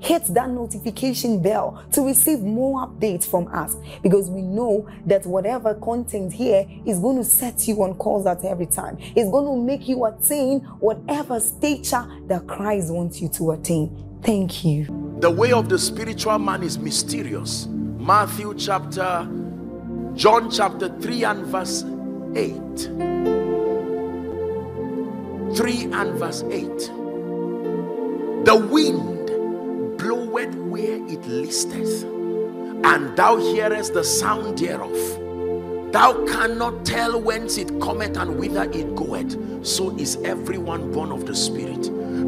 hit that notification bell to receive more updates from us because we know that whatever content here is going to set you on course at every time. It's going to make you attain whatever stature that Christ wants you to attain. Thank you. The way of the spiritual man is mysterious. Matthew chapter, John chapter 3 and verse 8. 3 and verse 8. The wind where it listeth, and thou hearest the sound thereof. Thou cannot tell whence it cometh and whither it goeth. So is everyone born of the Spirit.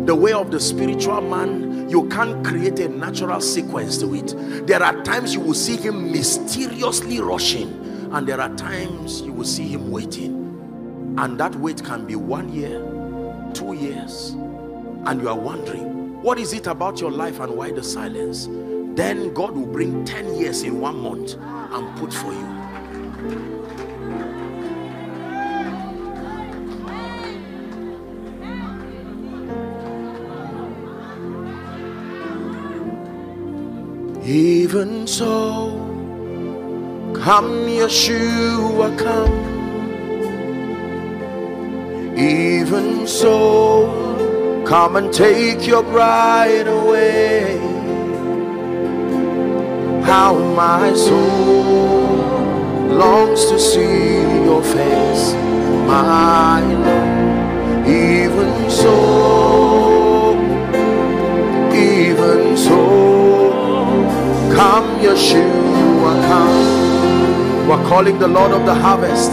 The way of the spiritual man, you can't create a natural sequence to it. There are times you will see him mysteriously rushing, and there are times you will see him waiting. And that wait can be one year, two years, and you are wondering, what is it about your life and why the silence? Then God will bring 10 years in one month and put for you. Even so, come Yeshua, come. Even so, Come and take your bride away. How my soul longs to see your face, my Lord. Even so, even so, come Yeshua, come. We're calling the Lord of the harvest.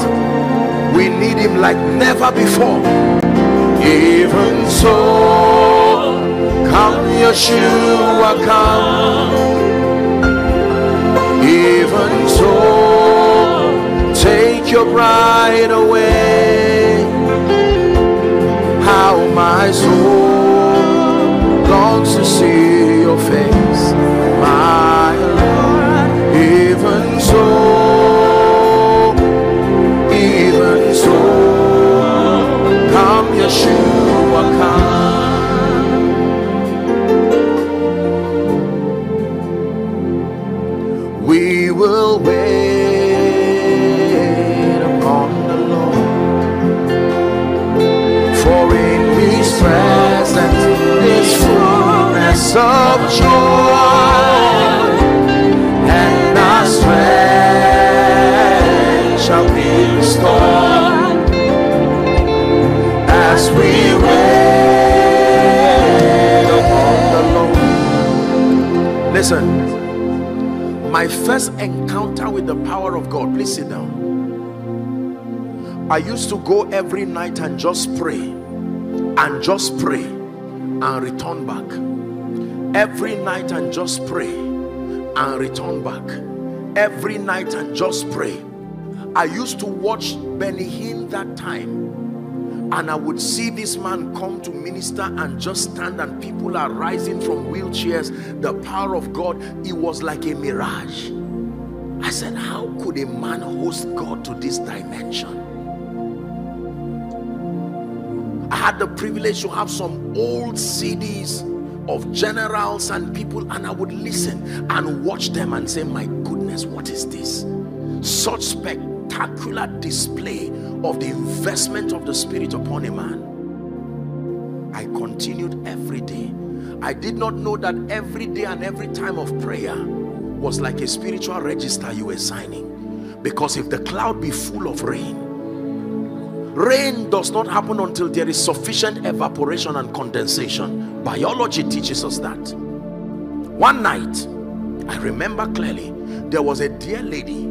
We need him like never before. Even so, come Yeshua, come. Even so, take your bride away. How my soul longs to see your face, Come. We will wait upon the Lord, for in His presence is of joy, Listen, my first encounter with the power of God, please sit down. I used to go every night and just pray and just pray and return back. Every night and just pray and return back. Every night and just pray. I used to watch Benny Hinn that time and I would see this man come to minister and just stand and people are rising from wheelchairs. The power of God it was like a mirage. I said how could a man host God to this dimension? I had the privilege to have some old CDs of generals and people and I would listen and watch them and say my goodness what is this? Such spectacular display of the investment of the Spirit upon a man. I continued every day. I did not know that every day and every time of prayer was like a spiritual register you were signing because if the cloud be full of rain rain does not happen until there is sufficient evaporation and condensation biology teaches us that one night i remember clearly there was a dear lady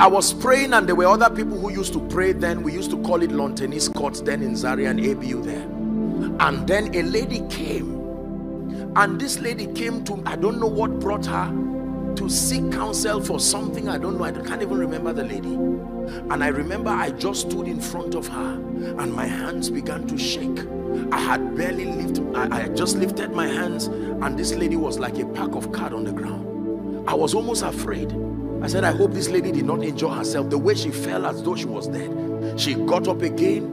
I was praying and there were other people who used to pray then. We used to call it Lawn Tennis Court then in Zaria and ABU there. And then a lady came. And this lady came to, I don't know what brought her to seek counsel for something I don't know I can't even remember the lady and I remember I just stood in front of her and my hands began to shake I had barely lifted I, I just lifted my hands and this lady was like a pack of card on the ground I was almost afraid I said I hope this lady did not enjoy herself the way she fell as though she was dead she got up again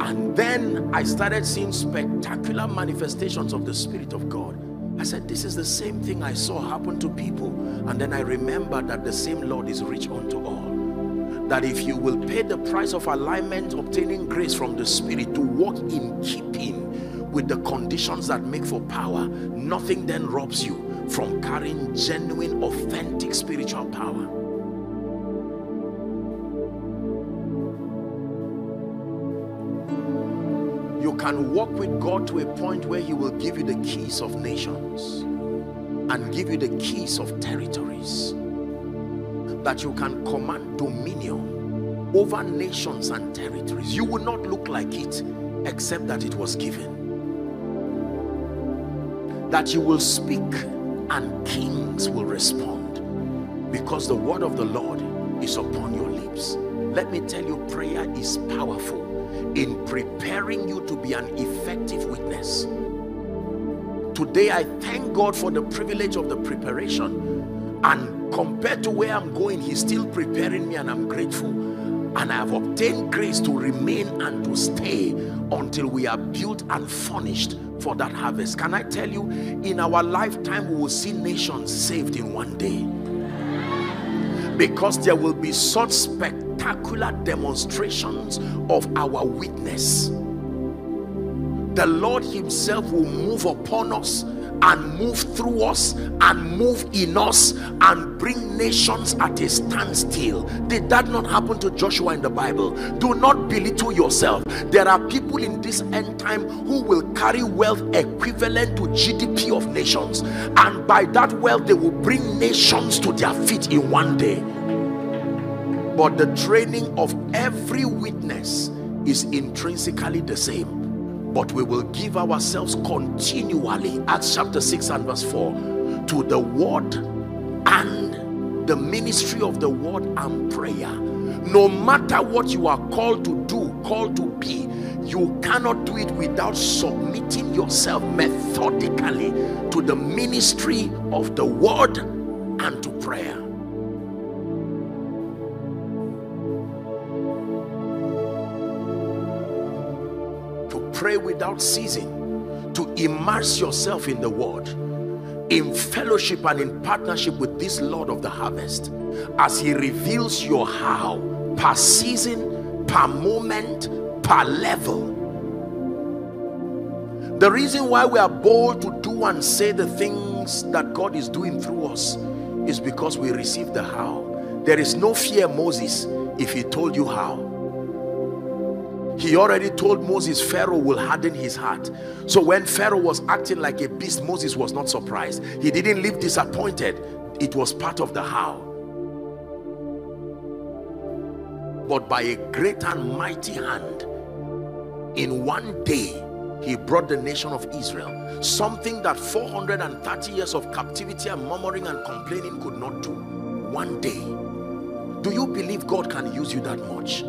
and then I started seeing spectacular manifestations of the Spirit of God I said, this is the same thing I saw happen to people. And then I remembered that the same Lord is rich unto all. That if you will pay the price of alignment, obtaining grace from the Spirit to walk in keeping with the conditions that make for power, nothing then robs you from carrying genuine, authentic spiritual power. you can walk with God to a point where he will give you the keys of nations and give you the keys of territories. That you can command dominion over nations and territories. You will not look like it except that it was given. That you will speak and kings will respond because the word of the Lord is upon your lips let me tell you prayer is powerful in preparing you to be an effective witness. Today, I thank God for the privilege of the preparation. And compared to where I'm going, He's still preparing me, and I'm grateful. And I have obtained grace to remain and to stay until we are built and furnished for that harvest. Can I tell you, in our lifetime, we will see nations saved in one day because there will be such spectacular demonstrations of our witness the Lord himself will move upon us and move through us and move in us and bring nations at a standstill. Did that not happen to Joshua in the Bible? Do not belittle yourself. There are people in this end time who will carry wealth equivalent to GDP of nations, and by that wealth, they will bring nations to their feet in one day. But the training of every witness is intrinsically the same but we will give ourselves continually acts chapter 6 and verse 4 to the word and the ministry of the word and prayer. No matter what you are called to do called to be you cannot do it without submitting yourself methodically to the ministry of the word and to prayer pray without ceasing, to immerse yourself in the word, in fellowship and in partnership with this Lord of the harvest, as he reveals your how, per season, per moment, per level. The reason why we are bold to do and say the things that God is doing through us is because we receive the how. There is no fear Moses if he told you how he already told Moses Pharaoh will harden his heart. So when Pharaoh was acting like a beast Moses was not surprised. He didn't leave disappointed. It was part of the how. But by a great and mighty hand in one day he brought the nation of Israel. Something that 430 years of captivity and murmuring and complaining could not do. One day do you believe God can use you that much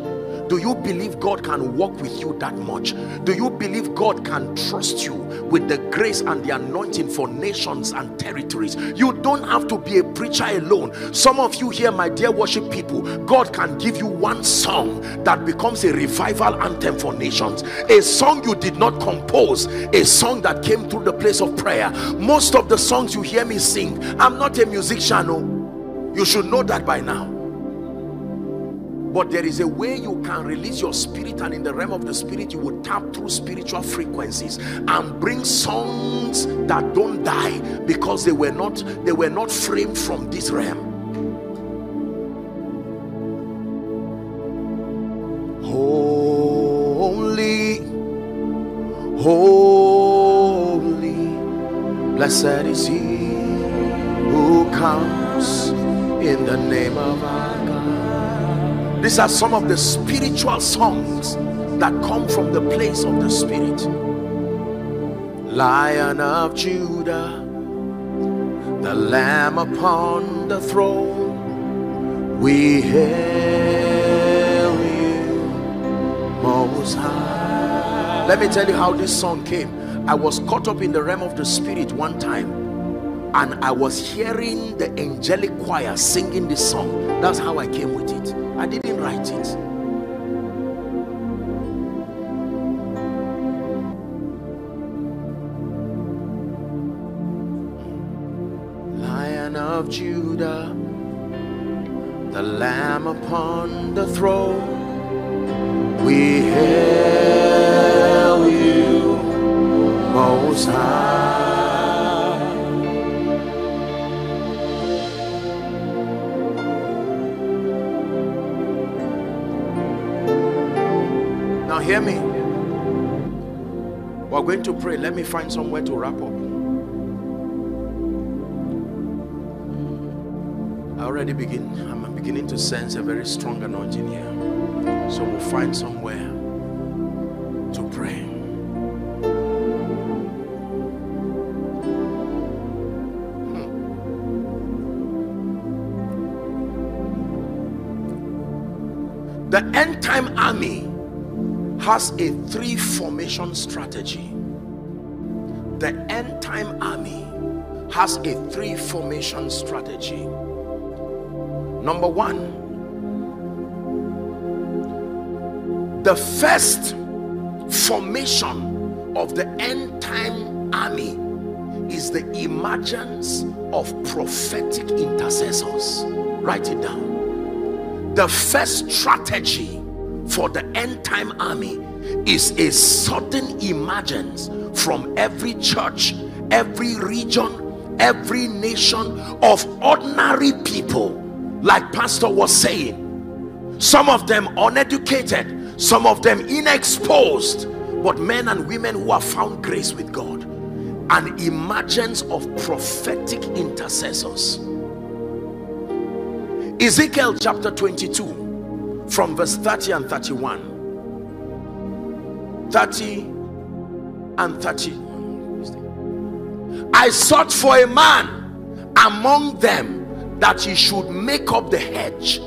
do you believe God can walk with you that much? Do you believe God can trust you with the grace and the anointing for nations and territories? You don't have to be a preacher alone. Some of you here, my dear worship people, God can give you one song that becomes a revival anthem for nations. A song you did not compose, a song that came through the place of prayer. Most of the songs you hear me sing, I'm not a musician. No. You should know that by now but there is a way you can release your spirit and in the realm of the spirit you will tap through spiritual frequencies and bring songs that don't die because they were not they were not framed from this realm. Holy holy blessed is he who comes in the name of our these are some of the spiritual songs that come from the place of the Spirit. Lion of Judah, the Lamb upon the throne, we hail you, Most High. Let me tell you how this song came. I was caught up in the realm of the Spirit one time and I was hearing the angelic choir singing this song. That's how I came with it. I didn't write it. Lion of Judah, the Lamb upon the throne, we hail you, Most High. Hear me? We're going to pray. Let me find somewhere to wrap up. I already begin. I'm beginning to sense a very strong anointing here. So we'll find somewhere to pray. Hmm. The end time army has a three formation strategy. The end time army has a three formation strategy. Number one, the first formation of the end time army is the emergence of prophetic intercessors. Write it down. The first strategy for the end time army is a sudden emergence from every church, every region, every nation of ordinary people. Like Pastor was saying, some of them uneducated, some of them inexposed, but men and women who have found grace with God. An emergence of prophetic intercessors. Ezekiel chapter 22 from verse 30 and 31 30 and 30 I sought for a man among them that he should make up the hedge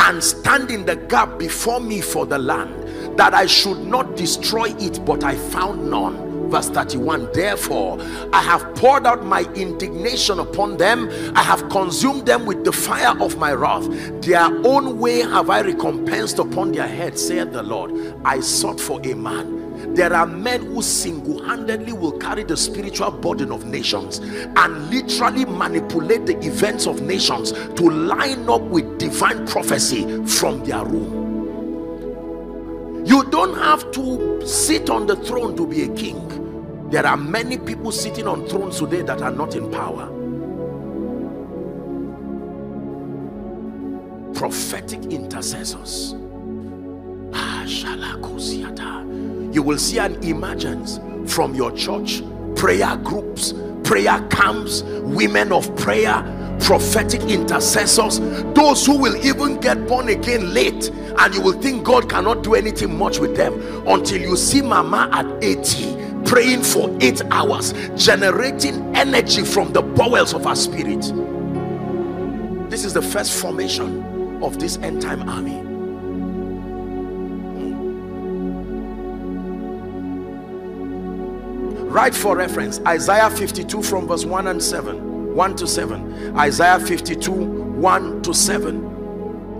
and stand in the gap before me for the land that I should not destroy it but I found none verse 31 therefore i have poured out my indignation upon them. I have consumed them with the fire of my wrath. Their own way have i recompensed upon their heads saith the lord. I sought for a man. There are men who single-handedly will carry the spiritual burden of nations and literally manipulate the events of nations to line up with divine prophecy from their room you don't have to sit on the throne to be a king there are many people sitting on thrones today that are not in power. Prophetic intercessors. Ah, you will see an emergence from your church, prayer groups, prayer camps, women of prayer, prophetic intercessors, those who will even get born again late, and you will think God cannot do anything much with them until you see Mama at 80 praying for eight hours, generating energy from the bowels of our spirit. This is the first formation of this end time army. Hmm. Right for reference Isaiah 52 from verse 1 and 7, 1 to 7, Isaiah 52 1 to 7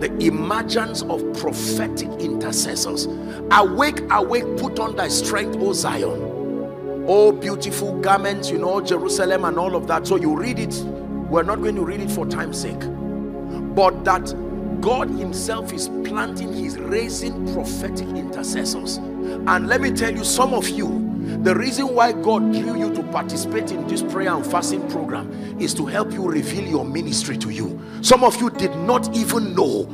the emergence of prophetic intercessors. Awake, awake, put on thy strength, O Zion oh beautiful garments you know jerusalem and all of that so you read it we're not going to read it for time's sake but that God Himself is planting, He's raising prophetic intercessors. And let me tell you, some of you, the reason why God drew you to participate in this prayer and fasting program is to help you reveal your ministry to you. Some of you did not even know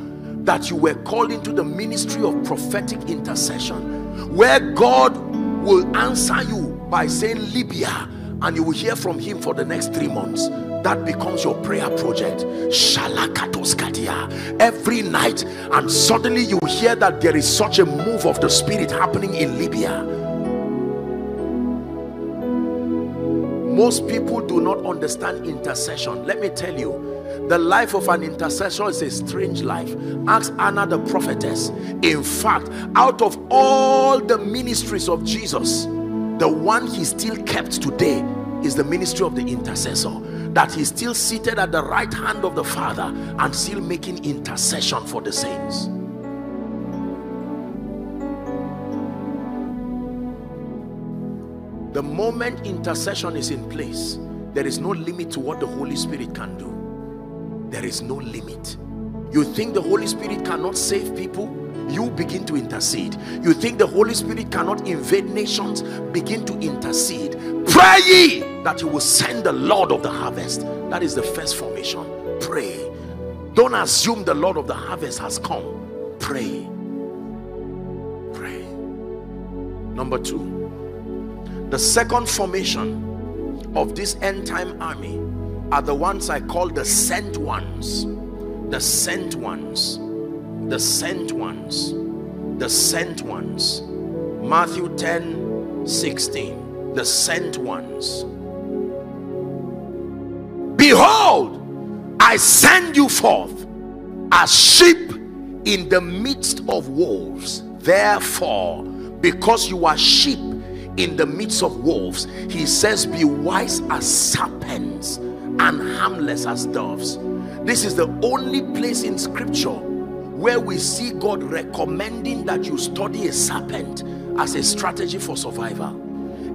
that you were called into the ministry of prophetic intercession, where God will answer you by saying Libya, and you will hear from Him for the next three months. That becomes your prayer project. Every night and suddenly you hear that there is such a move of the spirit happening in libya. Most people do not understand intercession. Let me tell you the life of an intercessor is a strange life. Ask anna the prophetess. In fact out of all the ministries of jesus the one he still kept today is the ministry of the intercessor that he's still seated at the right hand of the Father and still making intercession for the saints. The moment intercession is in place, there is no limit to what the Holy Spirit can do. There is no limit. You think the Holy Spirit cannot save people? You begin to intercede. You think the Holy Spirit cannot invade nations? Begin to intercede. Pray ye that you will send the Lord of the harvest. That is the first formation. Pray. Don't assume the Lord of the harvest has come. Pray. Pray. Number two, the second formation of this end time army are the ones I call the sent ones. The sent ones. The sent ones. The sent ones. Matthew 10 16. The sent ones. Behold, I send you forth as sheep in the midst of wolves. Therefore, because you are sheep in the midst of wolves, he says, Be wise as serpents and harmless as doves. This is the only place in scripture where we see God recommending that you study a serpent as a strategy for survival.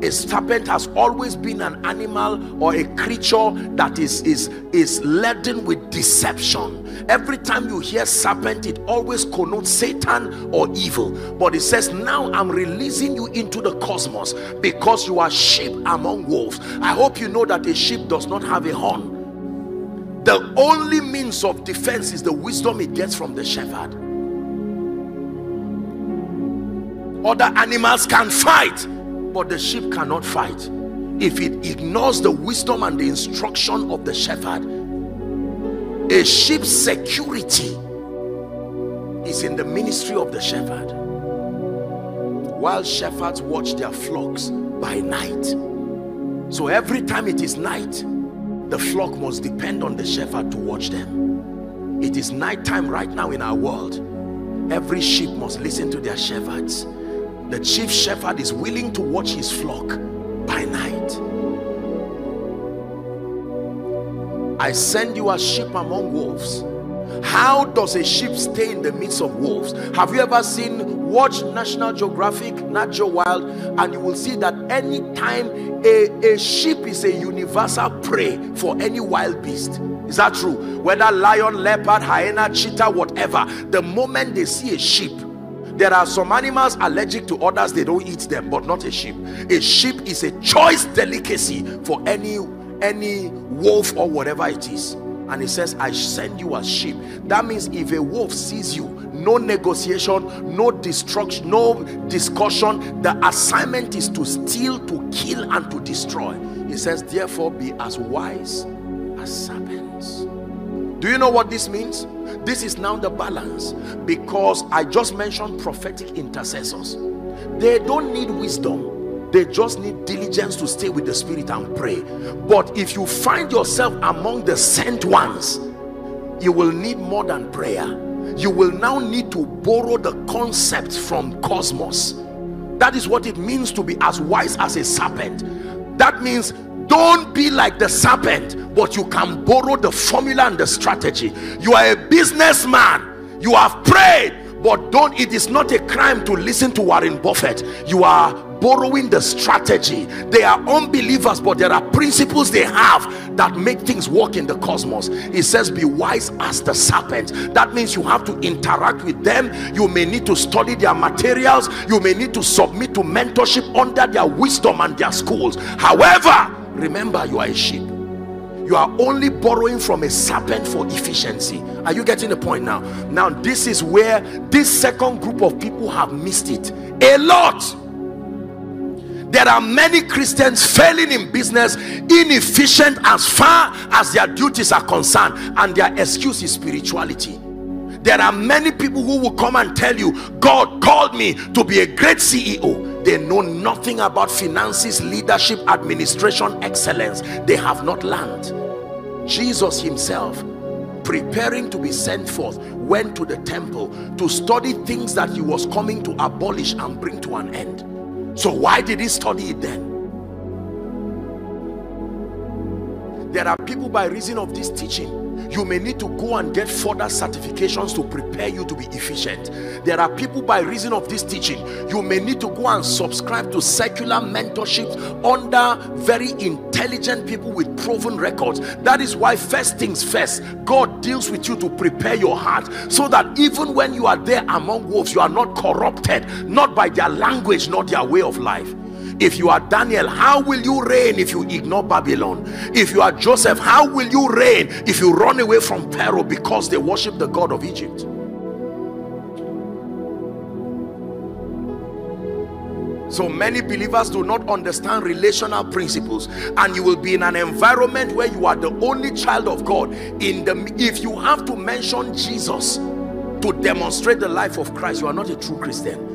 A serpent has always been an animal or a creature that is is is laden with deception. Every time you hear serpent it always connotes satan or evil. But it says now i'm releasing you into the cosmos because you are sheep among wolves. I hope you know that a sheep does not have a horn the only means of defense is the wisdom it gets from the shepherd. Other animals can fight but the sheep cannot fight. If it ignores the wisdom and the instruction of the shepherd a sheep's security is in the ministry of the shepherd. While shepherds watch their flocks by night. So every time it is night the flock must depend on the shepherd to watch them. It is night time right now in our world. Every sheep must listen to their shepherds. The chief shepherd is willing to watch his flock by night. I send you as sheep among wolves. How does a sheep stay in the midst of wolves? Have you ever seen watch national geographic natural wild and you will see that anytime a, a sheep is a universal prey for any wild beast. Is that true? Whether lion leopard hyena cheetah whatever the moment they see a sheep there are some animals allergic to others they don't eat them but not a sheep a sheep is a choice delicacy for any any wolf or whatever it is. And he says i send you as sheep that means if a wolf sees you no negotiation no destruction no discussion the assignment is to steal to kill and to destroy he says therefore be as wise as serpents do you know what this means this is now the balance because I just mentioned prophetic intercessors. They don't need wisdom, they just need diligence to stay with the Spirit and pray. But if you find yourself among the sent ones, you will need more than prayer. You will now need to borrow the concept from cosmos. That is what it means to be as wise as a serpent. That means don't be like the serpent but you can borrow the formula and the strategy you are a businessman you have prayed but don't it is not a crime to listen to warren buffett you are borrowing the strategy. They are unbelievers but there are principles they have that make things work in the cosmos. It says be wise as the serpent. That means you have to interact with them. You may need to study their materials. You may need to submit to mentorship under their wisdom and their schools. However remember you are a sheep. You are only borrowing from a serpent for efficiency. Are you getting the point now? Now this is where this second group of people have missed it. A lot there are many Christians failing in business, inefficient as far as their duties are concerned, and their excuse is spirituality. There are many people who will come and tell you, God called me to be a great CEO. They know nothing about finances, leadership, administration, excellence. They have not learned. Jesus himself preparing to be sent forth went to the temple to study things that he was coming to abolish and bring to an end so why did he study it then? There are people by reason of this teaching you may need to go and get further certifications to prepare you to be efficient. There are people by reason of this teaching you may need to go and subscribe to secular mentorships under very intelligent people with proven records. That is why first things first god deals with you to prepare your heart so that even when you are there among wolves you are not corrupted not by their language not their way of life if you are Daniel, how will you reign if you ignore Babylon? If you are Joseph, how will you reign if you run away from Pharaoh because they worship the God of Egypt? So many believers do not understand relational principles and you will be in an environment where you are the only child of God. In the if you have to mention Jesus to demonstrate the life of Christ, you are not a true Christian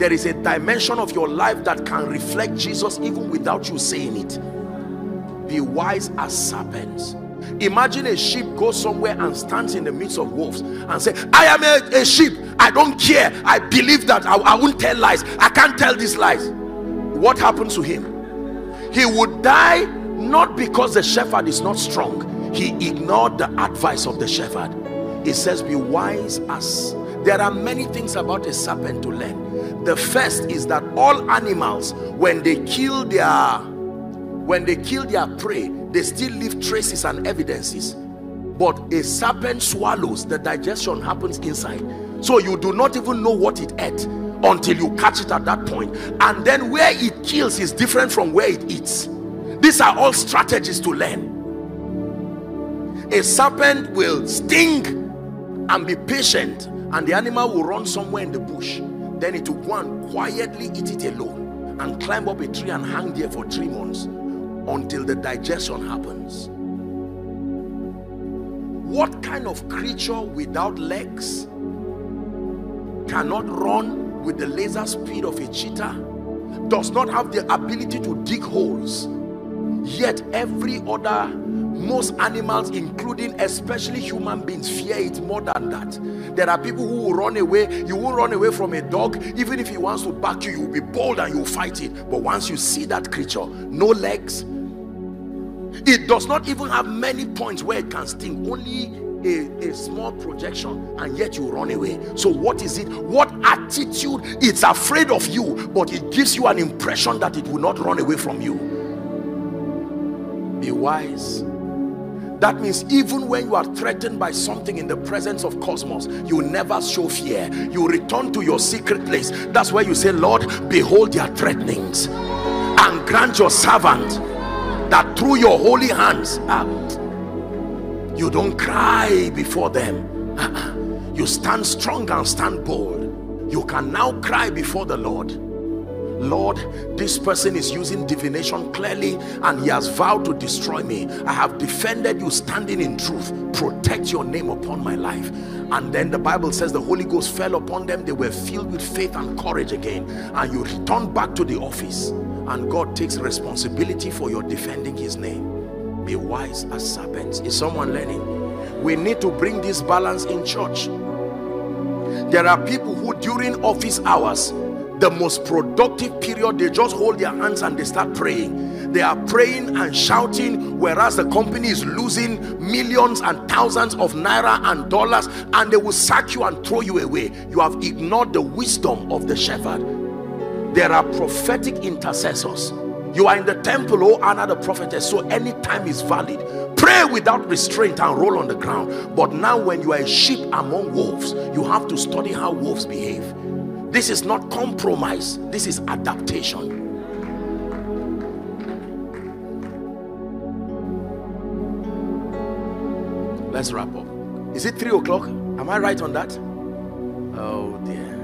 there is a dimension of your life that can reflect Jesus even without you saying it. Be wise as serpents. Imagine a sheep goes somewhere and stands in the midst of wolves and say i am a, a sheep. I don't care. I believe that. I, I won't tell lies. I can't tell these lies. What happens to him? He would die not because the shepherd is not strong. He ignored the advice of the shepherd. It says be wise as there are many things about a serpent to learn the first is that all animals when they kill their when they kill their prey they still leave traces and evidences. But a serpent swallows the digestion happens inside. So you do not even know what it ate until you catch it at that point. And then where it kills is different from where it eats. These are all strategies to learn. A serpent will sting and be patient and the animal will run somewhere in the bush then it will go and quietly eat it alone and climb up a tree and hang there for three months until the digestion happens. What kind of creature without legs cannot run with the laser speed of a cheetah does not have the ability to dig holes yet every other most animals including especially human beings fear it more than that. There are people who will run away. You won't run away from a dog. Even if he wants to back you you will be bold and you'll fight it. But once you see that creature no legs. It does not even have many points where it can sting only a, a, small projection and yet you run away. So what is it? What attitude? It's afraid of you but it gives you an impression that it will not run away from you be wise. That means even when you are threatened by something in the presence of cosmos you never show fear. You return to your secret place. That's where you say lord behold their threatenings and grant your servant that through your holy hands uh, you don't cry before them. Uh -uh. you stand strong and stand bold. You can now cry before the lord Lord, this person is using divination clearly and he has vowed to destroy me. I have defended you standing in truth. Protect your name upon my life. And then the Bible says the Holy Ghost fell upon them. They were filled with faith and courage again. And you return back to the office. And God takes responsibility for your defending his name. Be wise as serpents. Is someone learning? We need to bring this balance in church. There are people who during office hours the most productive period they just hold their hands and they start praying. They are praying and shouting whereas the company is losing millions and thousands of naira and dollars and they will sack you and throw you away. You have ignored the wisdom of the shepherd. There are prophetic intercessors. You are in the temple oh anna the prophetess so any time is valid. Pray without restraint and roll on the ground. But now when you are a sheep among wolves you have to study how wolves behave this is not compromise. This is adaptation. Let's wrap up. Is it three o'clock? Am i right on that? Oh dear.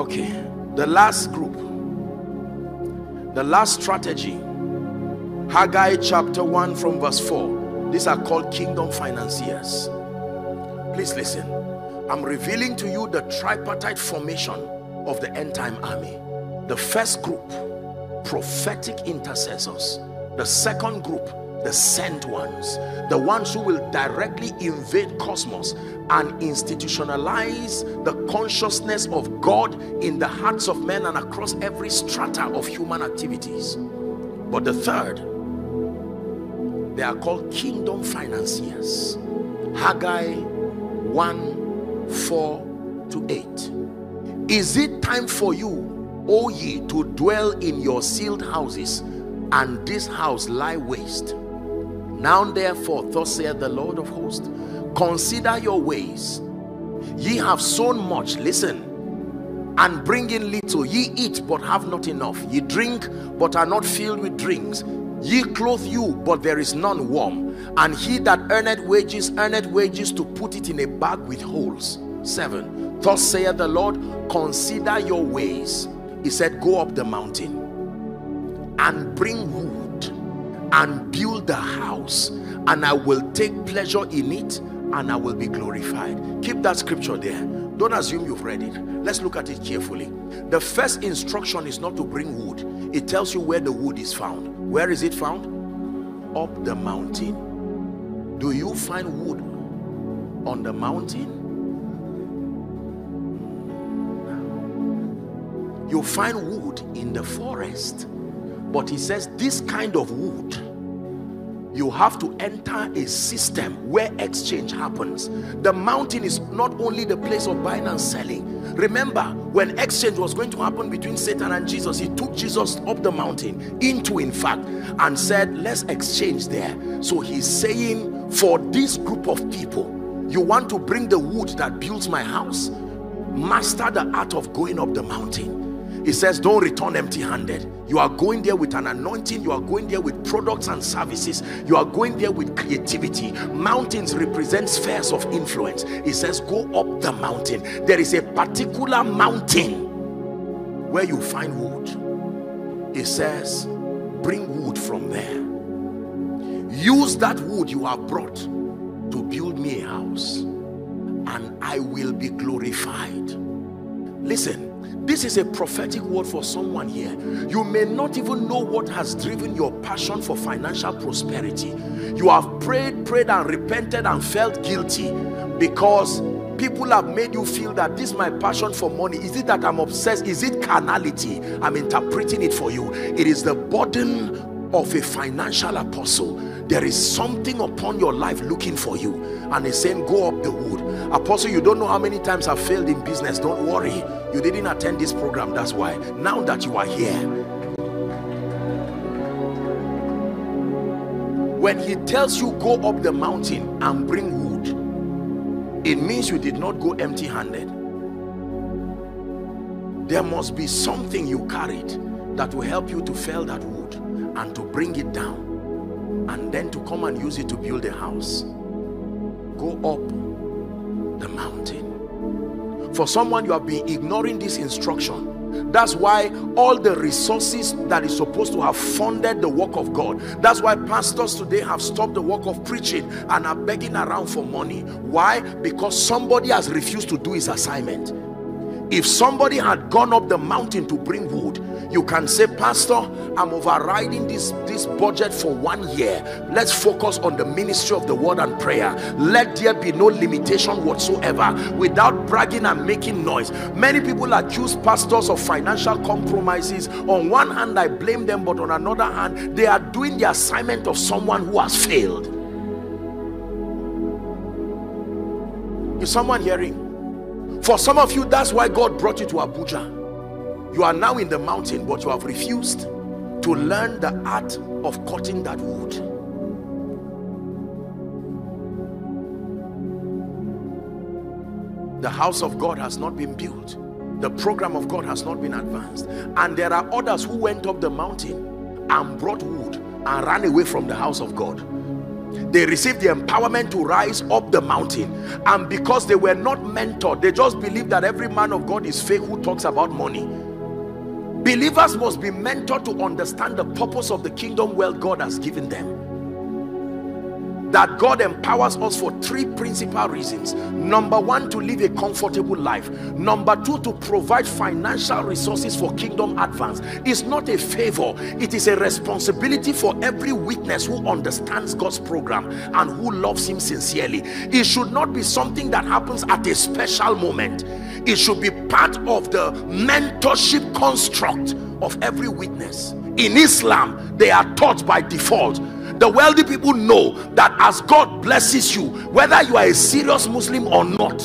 Okay. The last group. The last strategy. Haggai chapter 1 from verse 4 these are called kingdom financiers. Please listen i'm revealing to you the tripartite formation of the end time army. The first group prophetic intercessors. The second group the sent ones. The ones who will directly invade cosmos and institutionalize the consciousness of God in the hearts of men and across every strata of human activities. But the third they are called kingdom financiers. Haggai 1 4 to 8 is it time for you o ye to dwell in your sealed houses and this house lie waste now therefore, thus saith the Lord of hosts, consider your ways. Ye have sown much, listen, and bring in little. Ye eat, but have not enough. Ye drink, but are not filled with drinks. Ye clothe you, but there is none warm. And he that earneth wages, earneth wages to put it in a bag with holes. 7. Thus saith the Lord, consider your ways. He said, Go up the mountain and bring wood and build a house and I will take pleasure in it and I will be glorified. Keep that scripture there. Don't assume you've read it. Let's look at it carefully. The first instruction is not to bring wood. It tells you where the wood is found. Where is it found? Up the mountain. Do you find wood on the mountain? You find wood in the forest. But he says this kind of wood, you have to enter a system where exchange happens. The mountain is not only the place of buying and selling. Remember, when exchange was going to happen between Satan and Jesus, he took Jesus up the mountain, into in fact, and said, let's exchange there. So he's saying, for this group of people, you want to bring the wood that builds my house, master the art of going up the mountain he says don't return empty handed you are going there with an anointing. You are going there with products and services. You are going there with creativity. Mountains represent spheres of influence. He says go up the mountain. There is a particular mountain where you find wood. He says bring wood from there. Use that wood you have brought to build me a house and I will be glorified. Listen this is a prophetic word for someone here. You may not even know what has driven your passion for financial prosperity. You have prayed, prayed and repented and felt guilty because people have made you feel that this is my passion for money. Is it that I'm obsessed? Is it carnality? I'm interpreting it for you. It is the burden of a financial apostle there is something upon your life looking for you and he's saying go up the wood apostle you don't know how many times i've failed in business don't worry you didn't attend this program that's why. Now that you are here when he tells you go up the mountain and bring wood it means you did not go empty handed there must be something you carried that will help you to fell that wood and to bring it down and then to come and use it to build a house. Go up the mountain for someone you have been ignoring this instruction. That's why all the resources that is supposed to have funded the work of God that's why pastors today have stopped the work of preaching and are begging around for money. Why? Because somebody has refused to do his assignment. If somebody had gone up the mountain to bring wood you can say pastor i'm overriding this this budget for one year. Let's focus on the ministry of the word and prayer. Let there be no limitation whatsoever without bragging and making noise. Many people accuse pastors of financial compromises. On one hand i blame them but on another hand they are doing the assignment of someone who has failed. Is someone hearing? For some of you that's why god brought you to abuja you are now in the mountain, but you have refused to learn the art of cutting that wood. The house of God has not been built. The program of God has not been advanced. And there are others who went up the mountain and brought wood and ran away from the house of God they received the empowerment to rise up the mountain and because they were not mentored they just believe that every man of God is fake who talks about money Believers must be mentored to understand the purpose of the kingdom wealth God has given them. That God empowers us for three principal reasons. Number one, to live a comfortable life. Number two, to provide financial resources for kingdom advance. It's not a favor, it is a responsibility for every witness who understands God's program and who loves Him sincerely. It should not be something that happens at a special moment it should be part of the mentorship construct of every witness in islam they are taught by default the wealthy people know that as god blesses you whether you are a serious muslim or not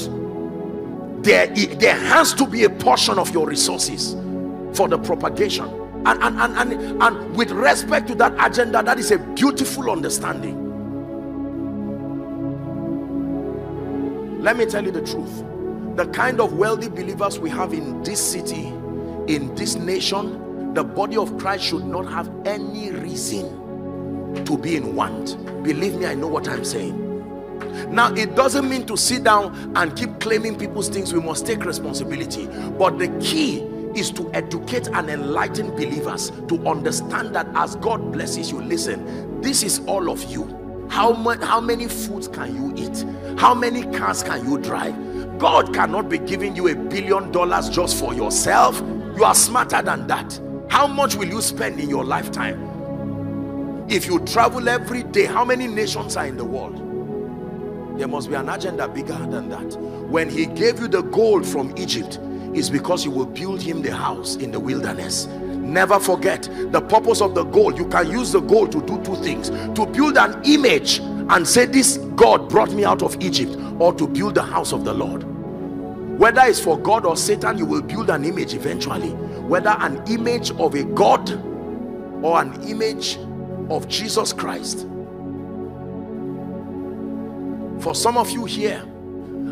there there has to be a portion of your resources for the propagation. And and and, and, and with respect to that agenda that is a beautiful understanding. Let me tell you the truth. The kind of wealthy believers we have in this city in this nation the body of Christ should not have any reason to be in want. Believe me I know what I'm saying. Now it doesn't mean to sit down and keep claiming people's things. We must take responsibility. But the key is to educate and enlighten believers to understand that as God blesses you listen this is all of you. How much how many foods can you eat? How many cars can you drive? God cannot be giving you a billion dollars just for yourself. You are smarter than that. How much will you spend in your lifetime? If you travel every day, how many nations are in the world? There must be an agenda bigger than that. When he gave you the gold from Egypt, it's because you will build him the house in the wilderness. Never forget the purpose of the gold. You can use the gold to do two things. To build an image and say this God brought me out of Egypt or to build the house of the Lord whether it's for God or Satan you will build an image eventually whether an image of a God or an image of Jesus Christ. For some of you here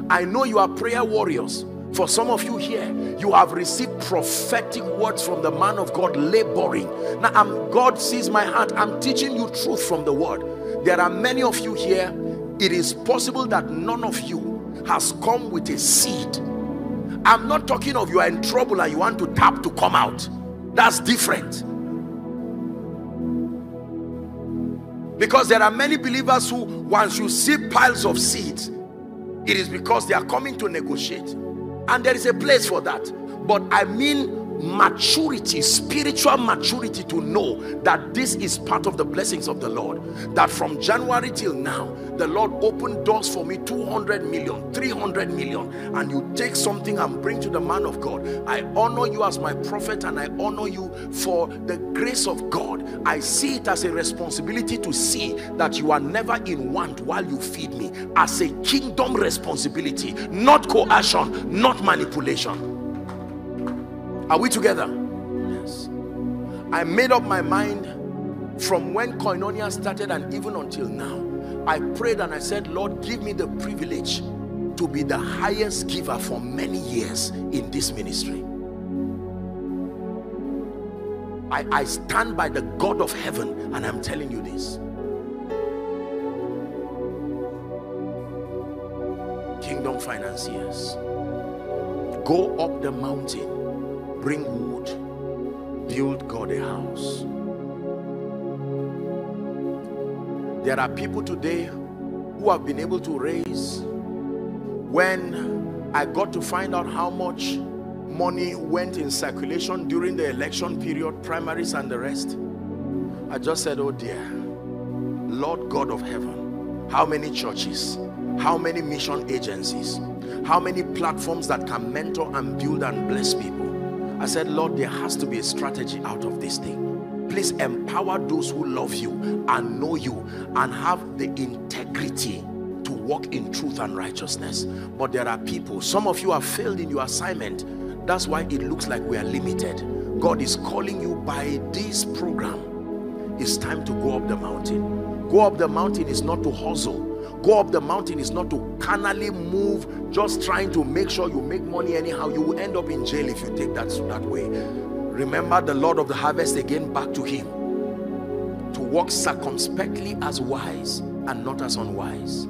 I know you are prayer warriors. For some of you here you have received prophetic words from the man of God laboring. Now I'm, God sees my heart. I'm teaching you truth from the word. There are many of you here. It is possible that none of you has come with a seed. I'm not talking of you are in trouble and you want to tap to come out. That's different because there are many believers who once you see piles of seeds it is because they are coming to negotiate. And there is a place for that. But i mean maturity, spiritual maturity to know that this is part of the blessings of the Lord. That from January till now, the Lord opened doors for me 200 million, 300 million, and you take something and bring to the man of God. I honor you as my prophet and I honor you for the grace of God. I see it as a responsibility to see that you are never in want while you feed me, as a kingdom responsibility, not coercion, not manipulation. Are we together? Yes. I made up my mind from when Koinonia started and even until now. I prayed and I said, Lord, give me the privilege to be the highest giver for many years in this ministry. I, I stand by the God of heaven and I'm telling you this. Kingdom financiers, go up the mountain bring wood, build God a house. There are people today who have been able to raise when I got to find out how much money went in circulation during the election period, primaries and the rest. I just said, oh dear, Lord God of heaven, how many churches, how many mission agencies, how many platforms that can mentor and build and bless people. I said, Lord, there has to be a strategy out of this thing. Please empower those who love you and know you and have the integrity to walk in truth and righteousness. But there are people, some of you have failed in your assignment. That's why it looks like we are limited. God is calling you by this program. It's time to go up the mountain. Go up the mountain is not to hustle. Go up the mountain is not to carnally move, just trying to make sure you make money anyhow. You will end up in jail if you take that that way. Remember the Lord of the harvest again back to him. To walk circumspectly as wise and not as unwise.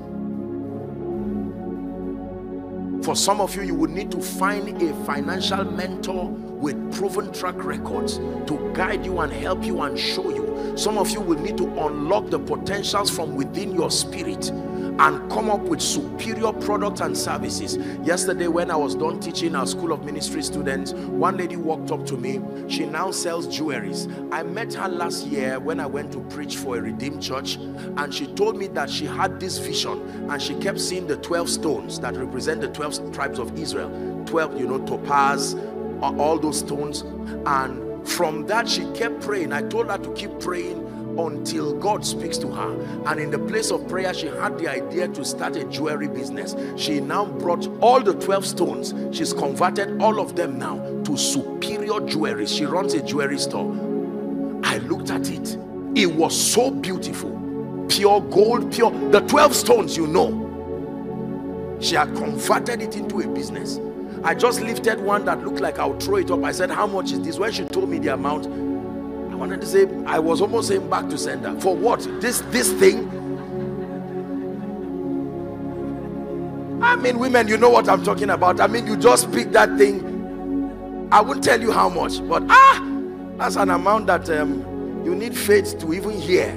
For some of you, you would need to find a financial mentor with proven track records to guide you and help you and show you. Some of you will need to unlock the potentials from within your spirit and come up with superior products and services. Yesterday when I was done teaching our School of Ministry students, one lady walked up to me. She now sells jewelries. I met her last year when I went to preach for a redeemed church and she told me that she had this vision and she kept seeing the 12 stones that represent the 12 tribes of Israel. 12, you know, topaz, all those stones. And from that she kept praying. I told her to keep praying until God speaks to her. And in the place of prayer, she had the idea to start a jewelry business. She now brought all the 12 stones. She's converted all of them now to superior jewelry. She runs a jewelry store. I looked at it. It was so beautiful. Pure gold, pure. The 12 stones, you know. She had converted it into a business. I just lifted one that looked like I'll throw it up. I said, how much is this? When she told me the amount, I wanted to say, I was almost saying back to sender. For what? This this thing. I mean, women, you know what I'm talking about. I mean, you just pick that thing. I won't tell you how much, but ah, that's an amount that um, you need faith to even hear.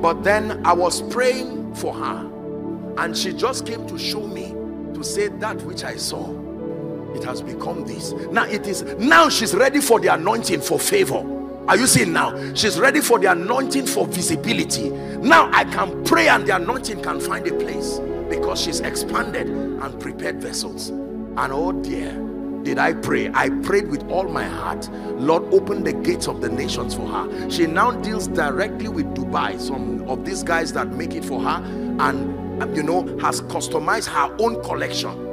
But then I was praying for her, and she just came to show me to say that which I saw. It has become this. Now it is now she's ready for the anointing for favor. Are you seeing now? She's ready for the anointing for visibility. Now i can pray and the anointing can find a place because she's expanded and prepared vessels. And oh dear did I pray? I prayed with all my heart. Lord, open the gates of the nations for her. She now deals directly with Dubai, some of these guys that make it for her, and you know, has customized her own collection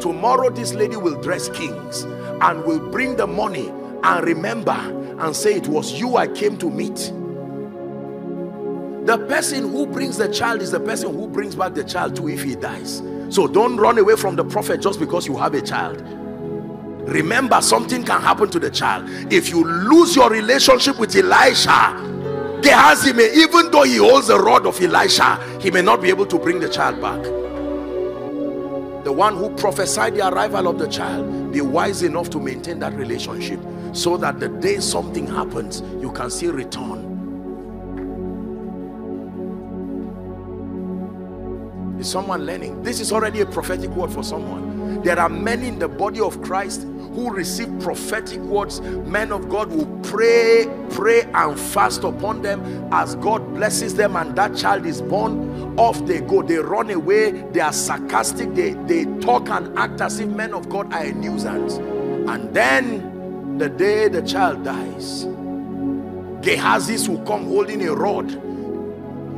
Tomorrow, this lady will dress kings and will bring the money and remember and say, It was you I came to meet. The person who brings the child is the person who brings back the child too if he dies. So don't run away from the prophet just because you have a child. Remember, something can happen to the child. If you lose your relationship with Elisha, Gehazi may, even though he holds the rod of Elisha, he may not be able to bring the child back. The one who prophesied the arrival of the child be wise enough to maintain that relationship so that the day something happens you can still return is someone learning. This is already a prophetic word for someone. There are many in the body of christ who receive prophetic words. Men of god will pray pray and fast upon them as god blesses them and that child is born. Off they go. They run away. They are sarcastic. They they talk and act as if men of god are a nuisance. And then the day the child dies Gehazis will come holding a rod.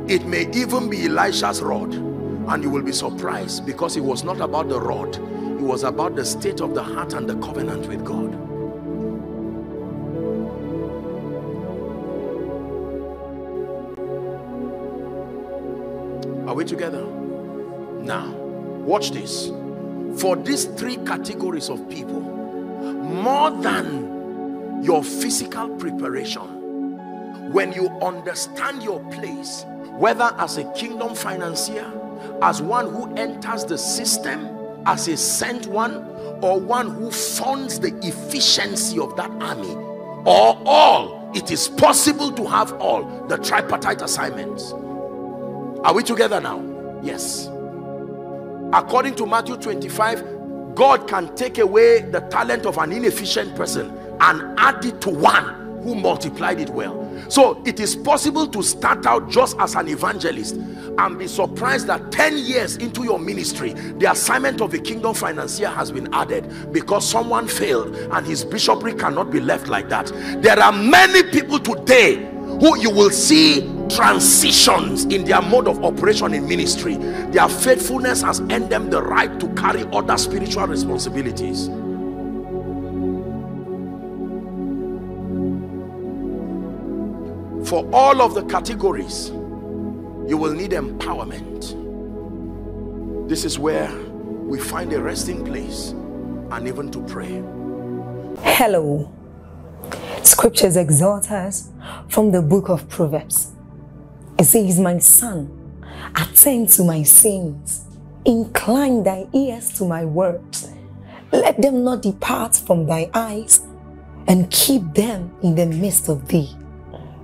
It may even be Elisha's rod and you will be surprised because it was not about the rod it was about the state of the heart and the covenant with God. Are we together? Now, watch this. For these three categories of people, more than your physical preparation, when you understand your place, whether as a kingdom financier, as one who enters the system as a sent one or one who funds the efficiency of that army or all it is possible to have all the tripartite assignments. Are we together now? Yes. According to Matthew 25, God can take away the talent of an inefficient person and add it to one who multiplied it well. So it is possible to start out just as an evangelist and be surprised that 10 years into your ministry, the assignment of a kingdom financier has been added because someone failed and his bishopric cannot be left like that. There are many people today who you will see transitions in their mode of operation in ministry. Their faithfulness has earned them the right to carry other spiritual responsibilities. For all of the categories, you will need empowerment. This is where we find a resting place and even to pray. Hello. Scriptures exhort us from the book of Proverbs. It says, My son, attend to my sins, incline thy ears to my words, let them not depart from thy eyes, and keep them in the midst of thee.